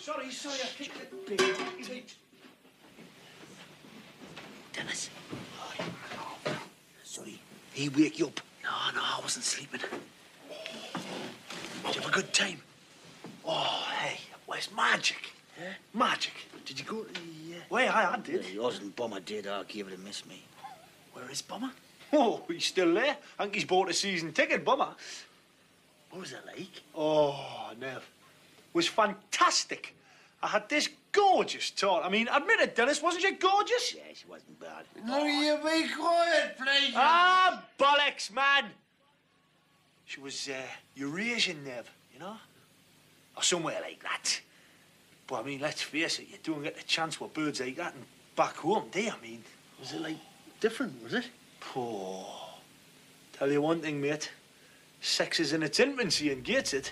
Sorry, sorry, sorry, I kicked the big. Dennis. Sorry. He wake you up? No, no, I wasn't sleeping. Did you have a good time? Oh, hey, where's magic? Yeah? Magic. Did you go to the... Uh... Well, I, I did. Yeah, yours and Bomber did. I gave it a miss, me. Where is Bomber? Oh, he's still there. I think he's bought a season ticket, Bomber. What was that like? Oh, Nev. Was fantastic. I had this gorgeous talk. I mean, admit it, Dennis, wasn't she gorgeous? Yeah, she wasn't bad. No, you be quiet, please. Ah, bollocks, man. She was uh, Eurasian, Nev, you know? Or somewhere like that. But I mean, let's face it, you don't get the chance with birds like that and back home, do you? I mean, Was it, like, different, was it? poor. Tell you one thing, mate. Sex is in its infancy in Gateshead.